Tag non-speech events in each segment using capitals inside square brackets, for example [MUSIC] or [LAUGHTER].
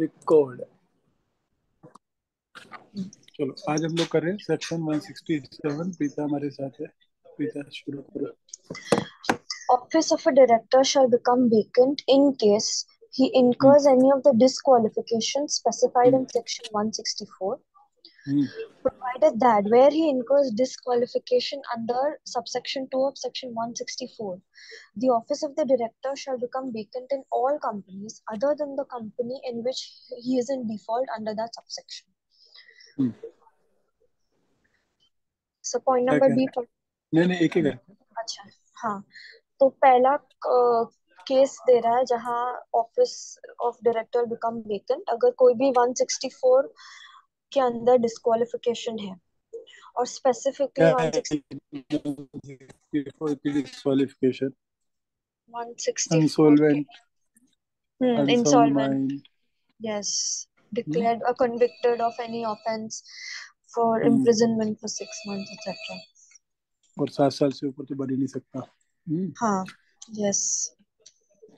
Record चलो आज हम लोग कर रहे हैं सेक्शन 167 प्रीता हमारे साथ है प्रीता शुरू करो Office of a director shall become vacant in case he incurs any of the disqualifications specified in section 164 hmm, provided that where he incurs disqualification under subsection 2 of section 164 the office of the director shall become vacant in all companies other than the company in which he is in default under that subsection hmm, so point number b नहीं नहीं एक एक है अच्छा हाँ तो पहला case दे रहा है जहाँ office of director become vacant अगर कोई भी 164 के अंदर डिस्क्वालिफिकेशन है। और स्पेसिफिकली क्या 160 disqualification 164 insolvent hmm unsound insolvent mind yes. Declared or convicted of any offense for hmm, imprisonment for six months etc और सात साल से ऊपर तो ही नहीं सकता। Yes.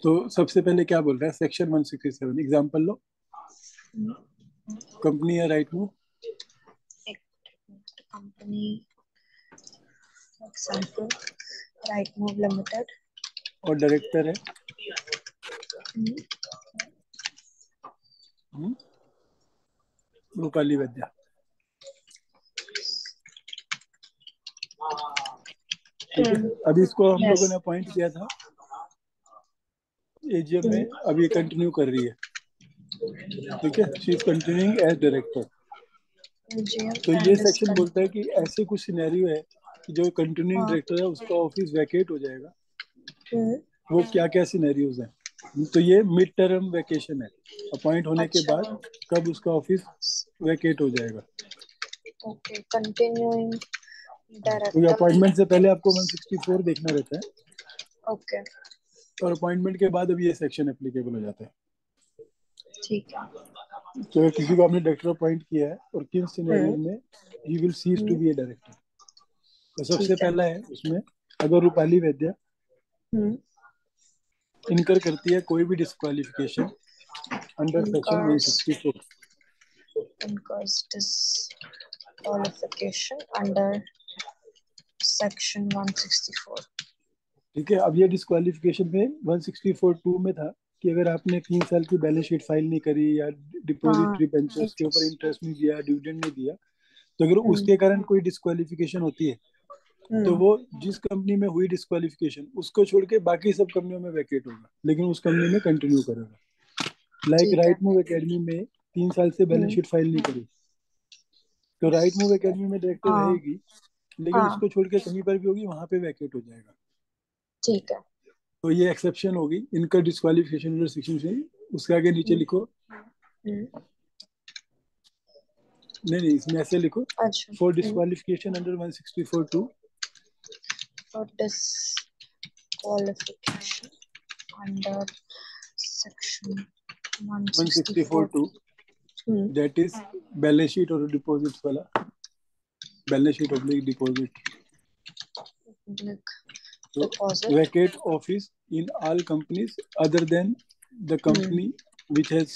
तो सबसे पहले क्या बोल रहा है? सेक्शन 167 एग्जांपल लो। कंपनी है राइट मूव एक कंपनी right move limited. और डायरेक्टर है? रूपाली वैद्या ठीक है हम्म, अभी इसको हम लोगों ने अपॉइंट किया था। एजीएम में अब ये कंटिन्यू कर रही है। ठीक है she is continuing as director तो ये सेक्शन बोलता है कि ऐसे कुछ सिनेरियो है कि जो कंटिन्यूइंग हाँ। डायरेक्टर है उसका ऑफ़िस वैकेट हो जाएगा। हम्म, वो क्या क्या सिनेरियोज हैं? तो ये मिड टर्म वैकेशन है। अपॉइंट होने अच्छा। के बाद कब उसका ऑफ़िस वैकेट हो जाएगा। ओके कंटिन्यूइंग डायरेक्टर अपॉइंटमेंट से पहले आपको 164 देखना रहता है। Okay okay. और अपॉइंटमेंट के बाद अब ये सेक्शन एप्लीकेबल हो जाता है। ठीक है। तो किसी को आपने डायरेक्टर अपॉइंट किया है और किन सिनेरियोज हम्म। में he will cease to hmm, be a director तो सबसे पहला है उसमें अगर रूपाली वैद्या हम्म। इनकर करती है कोई भी disqualification under section 164 incurs disqualification under section 164 ठीक है अब ये डिस्क्वालिफिकेशन में 164 टू में था। कि अगर आपने तीन साल की बैलेंस शीट फ़ाइल नहीं करी या डिपॉजिट हाँ डिबेंचर्स के ऊपर इंटरेस्ट नहीं दिया डिविडेंड नहीं दिया तो अगर हम्म। उसके कारण कोई डिस्क्वालिफिकेशन होती है तो हम्म वो जिस कंपनी में हुई डिस्क्वालिफिकेशन उसको छोड़ के बाकी सब कंपनियों में वैकेट होगा लेकिन उस कंपनी में कंटिन्यू करेगा। लाइक राइट मूव एकेडमी में तीन साल से बैलेंस शीट फ़ाइल नहीं करी। तो राइट मूव एकेडमी में डायरेक्टर हाँ। रहेगी लेकिन हाँ। उसको छोड़ के कहीं पर भी होगी वहाँ पे वैकेट हो जाएगा। ठीक है। तो ये एक्सेप्शन होगी इनका डिस्क्वालिफिकेशन अंडर सेक्शन से उसके आगे नीचे हम्म। लिखो। नहीं नहीं इसमें ऐसे लिखो। अच्छा। For disqualification under 164 two for disqualification under section 164 164 two that is balance sheet और डिपॉजिट वाला। Balance sheet oblique deposit deposit vacate office in all companies other than the hmm company which has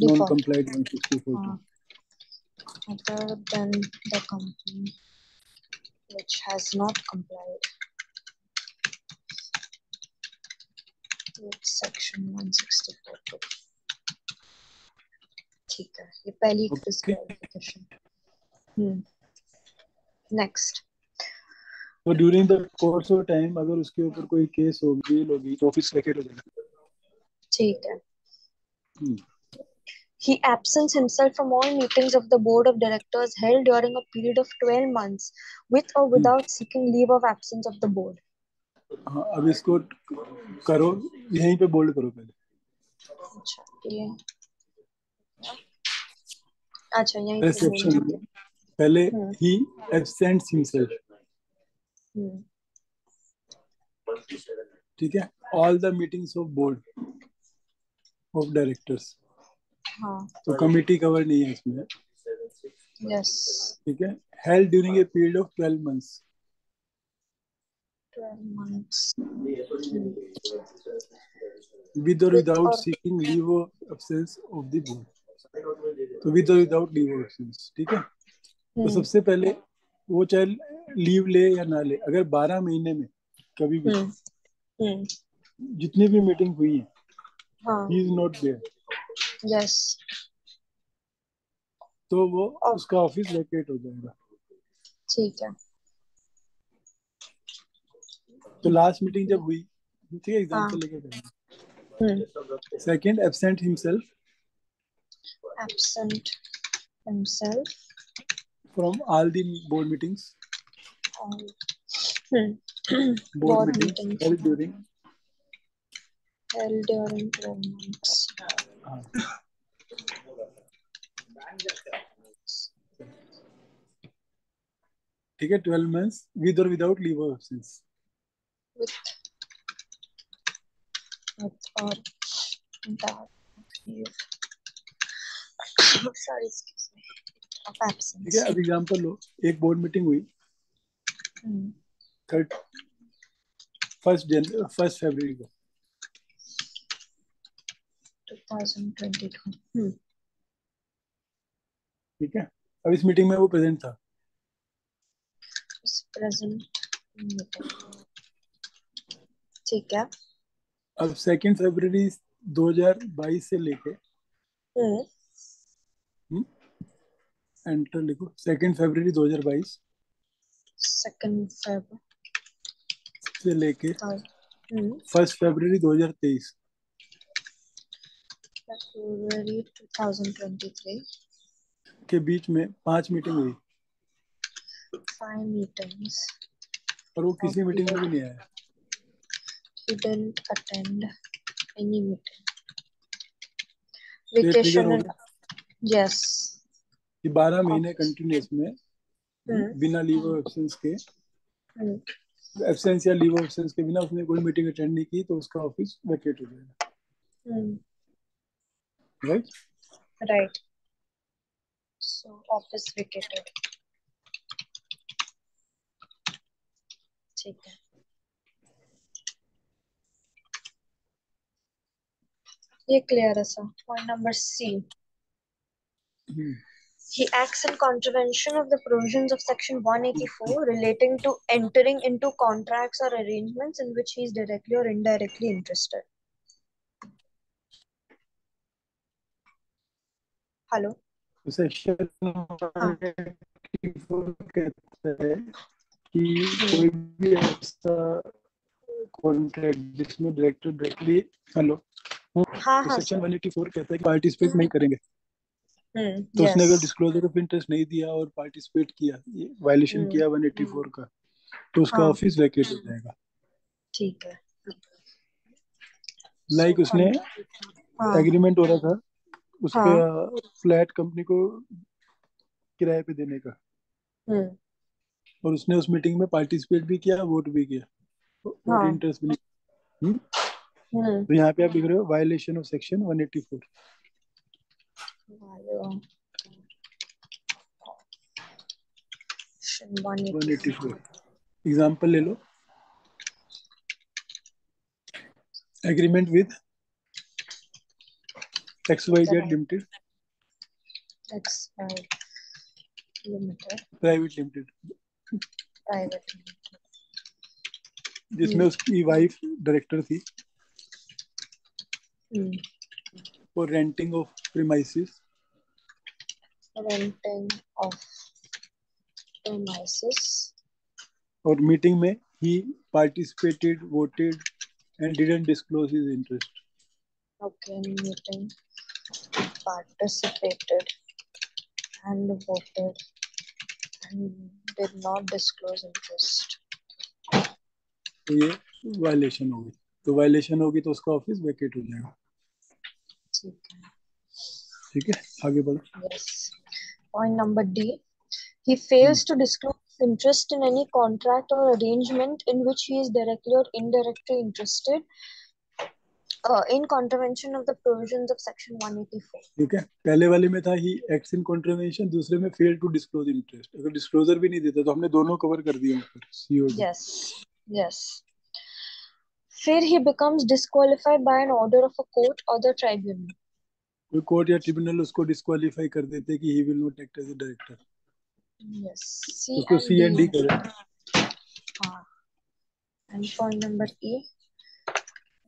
non default complied 164 two हाँ other than the company which has not complied with section 164 two ठीक है ये पहली okay disqualification हम्म next तो during the course of time अगर उसके ऊपर कोई केस हो बेल होगी तो ऑफ़िस वैकेट हो जाएगा ठीक है हम्म, He absents himself from all meetings of the board of directors held during a period of 12 months with or hmm, without seeking leave of absence of the board. हाँ अब इसको करो यहीं पे बोल्ड करो पहले अच्छा ये अच्छा यहीं पे हैं। पहले हम्म ही एब्सेंट्स हिमसेल्फ हम्म ठीक है? All the meetings of board of directors तो कमिटी कवर नहीं है इसमें। ठीक है? Held during a period of twelve months with और without seeking leave absence of the board तो विद और विदाउट लीव एब्सेंस ठीक है? तो हम्म। सबसे पहले वो चाहे लीव ले या ना ले अगर 12 महीने में कभी भी। हम्म हम्म। जितनी भी मीटिंग हुई है हाँ। He is not there yes तो वो उसका ऑफ़िस वैकेट हो जाएगा। ठीक है। तो लास्ट मीटिंग जब हुई ठीक है हाँ। एग्जांपल लेके करेंगे हम्म। Second absent himself absent himself from all the board meetings [CLEARS THROAT] ठीक है ट्वेल्व मंथ्स विद और विदाउट लीव ऑफ़ एब्सेंस अब एग्जांपल लो. एक बोर्ड मीटिंग हुई. थर्ड फ़र्स्ट जन फ़र्स्ट फरवरी को 2022 hmm. ठीक है? अब इस मीटिंग में वो प्रेजेंट था। ठीक है। अब सेकंड फरवरी 2022 से लेके. एंटर लिखो। सेकंड फरवरी 2022 सेकंड फेब से लेके फ़र्स्ट फरवरी 2023 फरवरी 2023 के बीच में पाँच मीटिंग हुई। फाइव मीटिंग्स और वो किसी मीटिंग में भी नहीं आया। Didn't attend any meeting vacation yes ये बारह महीने कंटिन्यूस में बिना लीव एब्सेंस के। Hmm. एब्सेंस या लीव एब्सेंस के बिना उसने कोई मीटिंग अटेंड नहीं की तो उसका ऑफ़िस वेकेट हो जाएगा. Right right? So office vacated. ठीक है। ये क्लियर है sir point number C He acts in contravention of the provisions of Section 184 relating to entering into contracts or arrangements in which he is directly or indirectly interested. Hello? तो section कहता है कि कोई भी ऐसा contract जिसमें director directly hello हाँ तो हाँ सेक्शन 184 कहता है कि पार्टिसिपेट नहीं करेंगे हम्म तो उसने अगर डिस्क्लोजर ऑफ़ इंटरेस्ट नहीं दिया और पार्टिसिपेट किया ये वायलेशन हम्म, किया 184 का तो उसका हाँ। ऑफ़िस वैकेट हो जाएगा। ठीक है। लाइक So, उसने हाँ। एग्रीमेंट हो रहा था उसका फ्लैट कंपनी को किराए पे देने का। हम्म। और उसने उस मीटिंग में पार्टिसिपेट भी किया वोट भी किया। हाँ। इंटरेस्ट भी नहीं। हम्म? हम्म तो यहाँ पे आप लिख रहे हो violation of section 184 Section 184 184 example ले. लो agreement with X Y Z limited XY Limited. Private limited Limited. जिसमें उसकी वाइफ डायरेक्टर थी. For renting of premises renting of premises और मीटिंग में ही participated voted and didn't disclose his interest okay in meeting participated and voted and did not disclose interest तो ये violation होगी तो violation होगी तो उसका ऑफ़िस वैकेट हो जाएगा ठीक है ठीक है आगे बढ़ो yes point number D he fails to disclose interest in any contract or arrangement in which he is directly or indirectly interested uh, in contravention of the provisions of section 184 ठीक है पहले वाले में था ही एक्ट्स इन कॉन्ट्रवेंशन दूसरे में fail to disclose interest अगर disclosure भी नहीं देता तो हमने दोनों कवर कर दिए ऊपर सीओ Yes, yes. फिर he becomes disqualified by an order of a court or the tribunal. कोई कोर्ट या ट्रिब्यूनल उसको डिस्क्वालीफाई कर देते कि he will not act as a director yes उसको सीएनडी करें। And point number A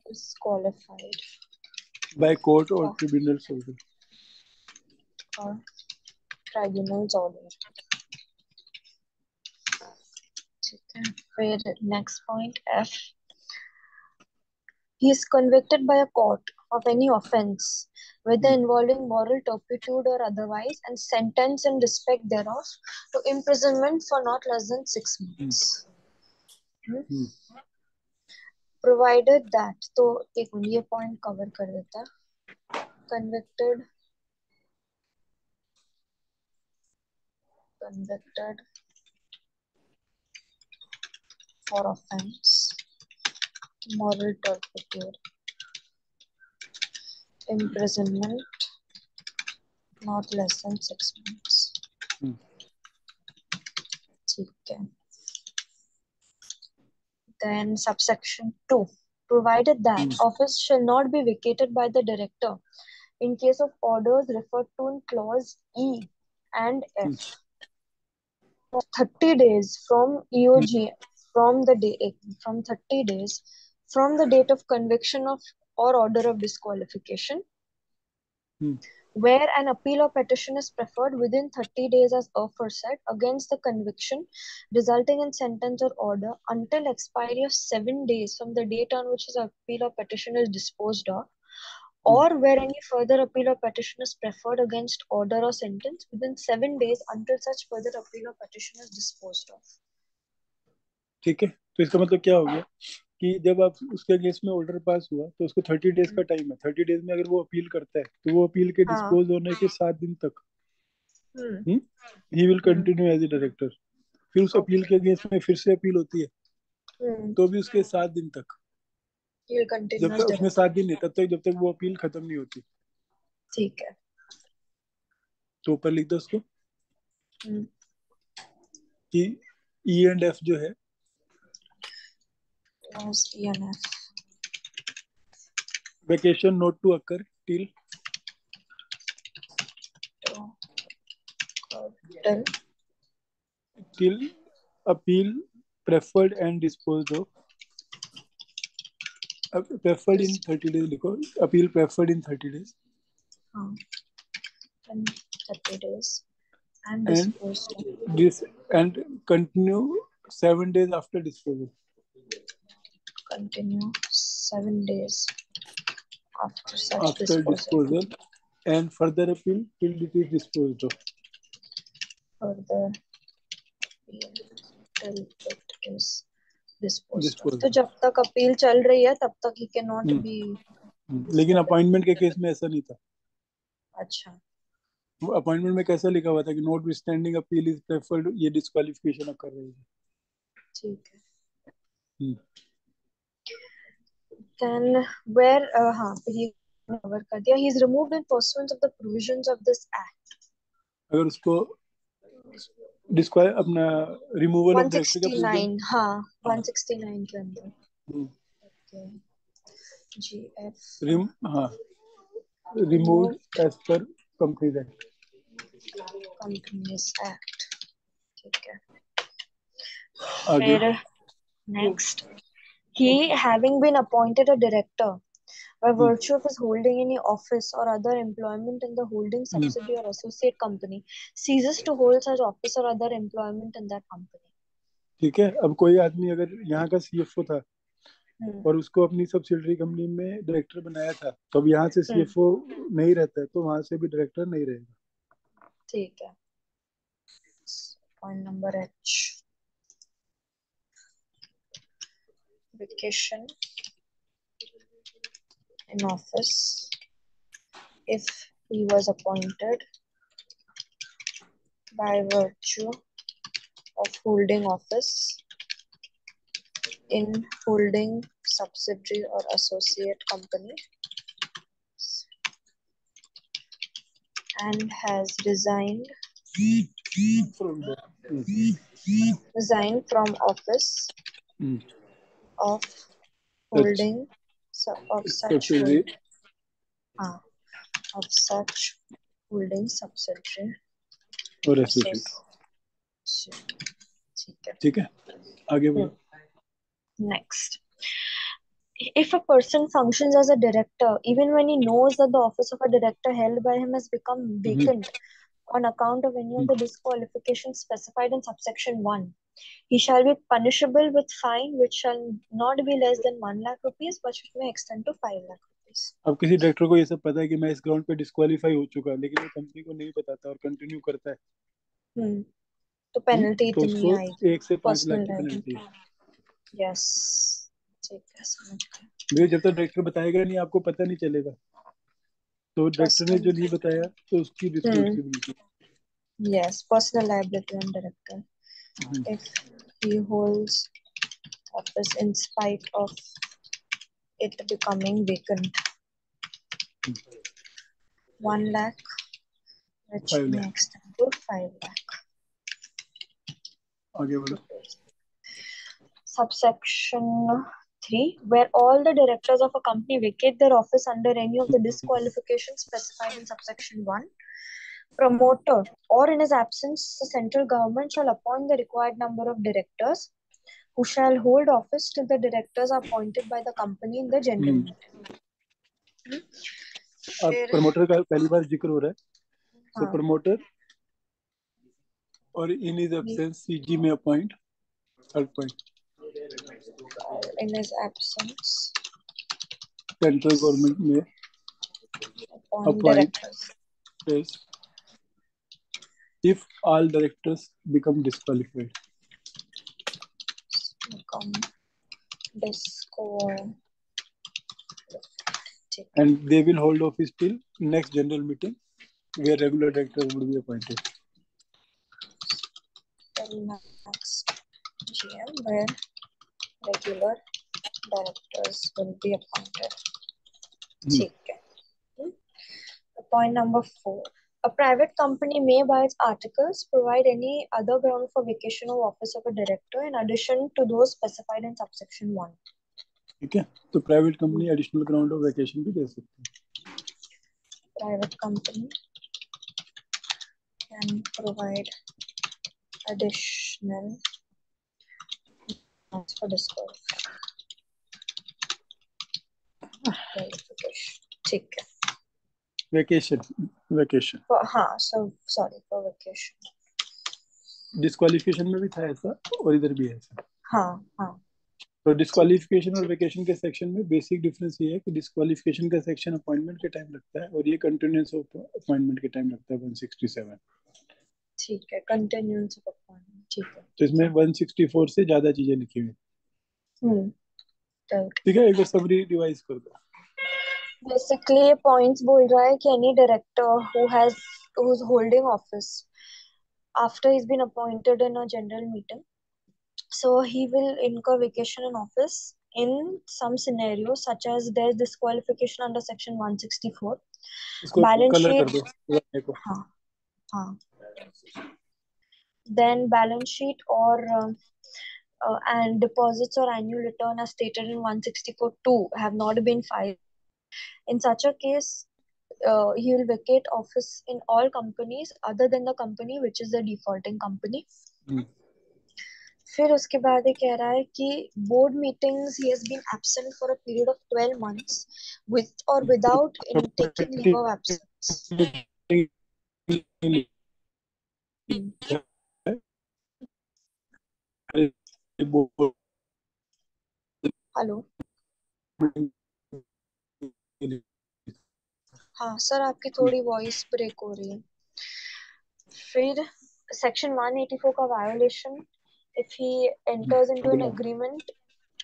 disqualified by court और tribunal order और ट्रिब्यूनल ऑर्डर फिर next point F he is convicted by a court of any offence whether involving moral turpitude or otherwise, and sentenced in respect thereof to imprisonment for not less than six months. Hmm? Hmm, Provided that, तो एक minute ये point cover कर देता है. Convicted, convicted for offense, moral turpitude, imprisonment not less than six months. Hmm. Okay. Then subsection 2. Provided that hmm. office shall not be vacated by the director in case of orders referred to in clause E and F. Hmm. 30 days from EOG hmm. from the day from 30 days from the date of conviction of or order of disqualification hmm, where an appeal or petition is preferred within 30 days as aforesaid against the conviction resulting in sentence or order until expiry of 7 days from the date on which his appeal or petition is disposed of or where any further appeal or petition is preferred against order or sentence within 7 days until such further appeal or petition is disposed of ठीक है तो इसका मतलब क्या हो गया कि जब आप उसके अगेंस्ट में ऑर्डर पास हुआ तो उसको थर्टी डेज़ का टाइम है। थर्टी डेज़ में अगर वो अपील करता है तो वो अपील के हाँ। डिस्पोज होने के सात दिन तक. He will continue as a director फिर उस अपील के अगेंस्ट में फिर से अपील होती है। Hmm. तो भी उसके सात दिन तक। जब तक उसमें सात दिन नहीं तब तक जब तक वो अपील खत्म नहीं होती। ठीक है। तो ऊपर लिख दो उसको। Hmm. कि ई एंड एफ़ जो है was ENF vacation not to occur till to till till appeal preferred and dispose of preferred in thirty days लिखो appeal preferred in thirty days हाँ in 30 days and And- disposed of this and continue seven days after disposal continue seven days after such after disposal. disposal and further appeal till it is disposed of further appeal till it is disposed of. तो जब तक appeal चल रही है तब तक he can not hmm. Be लेकिन appointment के केस में ऐसा नहीं था अच्छा अपॉइंटमेंट में कैसा लिखा हुआ था कि notwithstanding appeal is preferred ये डिस्क्वालिफिकेशन कर रही है ठीक है हम्म, then where uh, हाँ he cover कर दिया he is removed in pursuance of the provisions of this act अगर उसको डिस्क्वाल अपना रिमूवल ऑफ डायरेक्टर का प्रोविजन 169 हाँ 169 के अंदर हम्म, okay GF रिम हाँ remove as per companies act Companies Act ठीक है आगे फिर next He having been appointed a director by virtue of his holding any office or other employment in the holding subsidiary or associate company ceases to hold such office or other employment in that company ठीक है अब कोई आदमी अगर यहाँ का CFO था हम्म, और उसको अपनी सब्सिडरी कंपनी में डायरेक्टर बनाया था तो अब यहाँ से सीएफओ नहीं रहता है तो वहाँ से भी डायरेक्टर नहीं रहेगा ठीक है point number H vacation in office if he was appointed by virtue of holding office in holding subsidiary or associate company and has resigned hmm. Hmm. resigned from office mm. Of holding so, of such hold, हाँ, of such holding subsidiary और associate ठीक है ठीक है आगे बढ़ो Next. If a person functions as a director, even when he knows that the office of a director held by him has become vacant on account of any of the disqualifications specified in subsection 1, he shall be punishable with fine which shall not be less than 1 lakh rupees but which may extend to 5 lakh rupees. अब किसी director को ये सब पता है कि मैं इस ग्राउंड पे डिस्क्वालीफाई हो चुका लेकिन वो कंपनी को नहीं बताता और कंटिन्यू करता है हम्म तो पेनल्टी तो इतनी आएगी एक से पाँच लाख की पेनल्टी यस ठीक है समझ गए जब तक डायरेक्टर बताएगा नहीं आपको पता नहीं चलेगा तो डायरेक्टर ने जो नहीं बताया तो उसकी responsibility Yes, personal liability on director. If he holds office in spite of it becoming vacant. One lakh, which Five may lakh. extend to five lakh. आगे बढ़ो Subsection 3, where all the directors of a company vacate their office under any of the disqualifications specified in subsection 1, promoter or in his absence, the central government shall appoint the required number of directors who shall hold office till the directors are appointed by the company in the general Hmm. meeting. अब फिर promoter का पहली बार जिक्र हो रहा है सो हाँ promoter और इन इज एब्सेंस सीजी में appoint third point in his absence. Central government may appoint directors if all directors become disqualified. Become disqualified. And they will hold office till next general meeting where regular directors would be appointed. Next GM where regular directors will be appointed. Hmm. ठीक है Hmm. Point number four. A private company may, by its articles, provide any other ground for vacation of office of a director in addition to those specified in subsection 1. ठीक है तो private company additional ground of vacation भी दे सकती है Private company can provide additional disqualification. Qualification. ठीक है vacation vacation हाँ so sorry for vacation. Disqualification में भी था ऐसा और इधर भी है ऐसा हाँ हाँ तो डिस्क्वालिफिकेशन और वैकेशन के सेक्शन में बेसिक डिफरेंस ये है कि डिस्क्वालिफिकेशन का सेक्शन अपॉइंटमेंट के टाइम लगता है और ये कंटिन्यूस ऑफ़ अपॉइंटमेंट के टाइम लगता है 167 ठीक है कंटिन्यूस ऑफ़ अपॉन ठीक है। तो इसमें 164 से ज़्यादा चीज़ें लिखी हुई हम्म ठीक है एक बार समरी रिवाइज कर दो। बेसिकली ये पॉइंट्स बोल रहा है कि any director who has who is holding office after his been appointed in a general meeting so he will incur vacation in office in some scenarios such as there's disqualification under section 164 balance sheet हाँ हाँ। then balance sheet or um, uh, and deposits or annual return as stated in 164.2 have not been filed. In such a case, uh, he will vacate office in all companies other than the company which is the defaulting company. हम्म, फिर उसके बाद ये कह रहा है कि board meetings he has been absent for a period of 12 months with or without in taking leave of absence. hello हाँ sir, आपकी थोड़ी वॉइस ब्रेक हो रही है। फिर सेक्शन 184 का violation if he enters into an agreement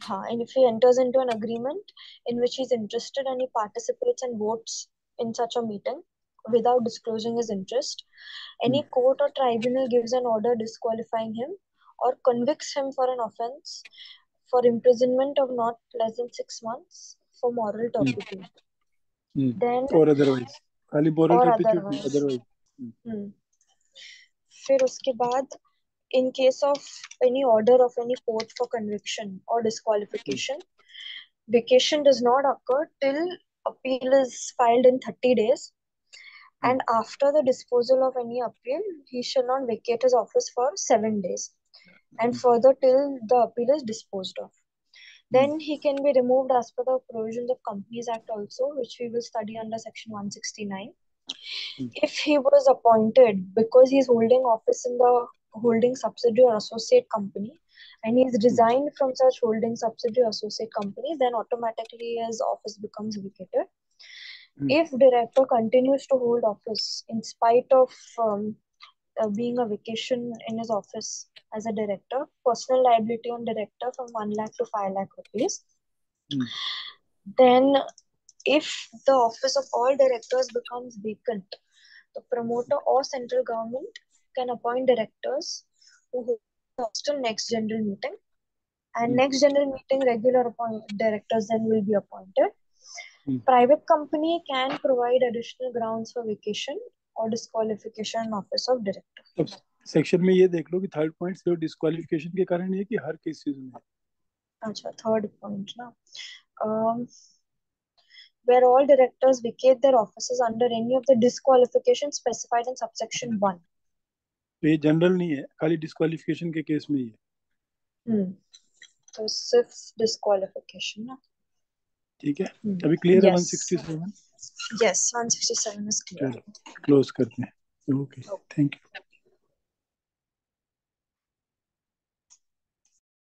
हाँ and if he enters into an agreement in which he is interested and he participates and votes in such a meeting without disclosing his interest any court or tribunal gives an order disqualifying him or convicts him for an offense for imprisonment of not less than six months for moral turpitude then और otherwise खाली moral और turpitude otherwise. Otherwise हम्म फिर उसके बाद in case of any order of any court for conviction or disqualification vacation does not occur till appeal is filed in 30 days Hmm. and after the disposal of any appeal he shall not vacate his office for 7 days. Hmm. And further till the appeal is disposed of. Hmm. Then he can be removed as per the provisions of companies act also which we will study under section 169 if he was appointed because he's holding office in the holding subsidiary or associate company and he is resigned from such holding subsidiary or associate company, then automatically his office becomes vacated. Mm. If director continues to hold office in spite of um, uh, being a vacation in his office as a director, personal liability on director from 1 lakh to 5 lakh rupees. Mm. Then if the office of all directors becomes vacant, the promoter or central government can appoint directors who till next general meeting. And mm. next general meeting, regular appoint- directors then will be appointed. Mm. Private company can provide additional grounds for vacation or disqualification in office of section में ये देख लो कि third point सिर्फ़ disqualification के कारण है कि हर cases में अच्छा थर्ड पॉइंट ना um, where all directors vacate their offices under any of the disqualification specified in subsection 1 तो ये जनरल नहीं है खाली डिस्क्वालिफिकेशन के केस में ही है हम्म तो सिर्फ़ डिस्क्वालिफिकेशन ना ठीक है? Hmm. अभी क्लियर है 167 यस 167 इज़ क्लियर क्लोज करते हैं। Okay thank you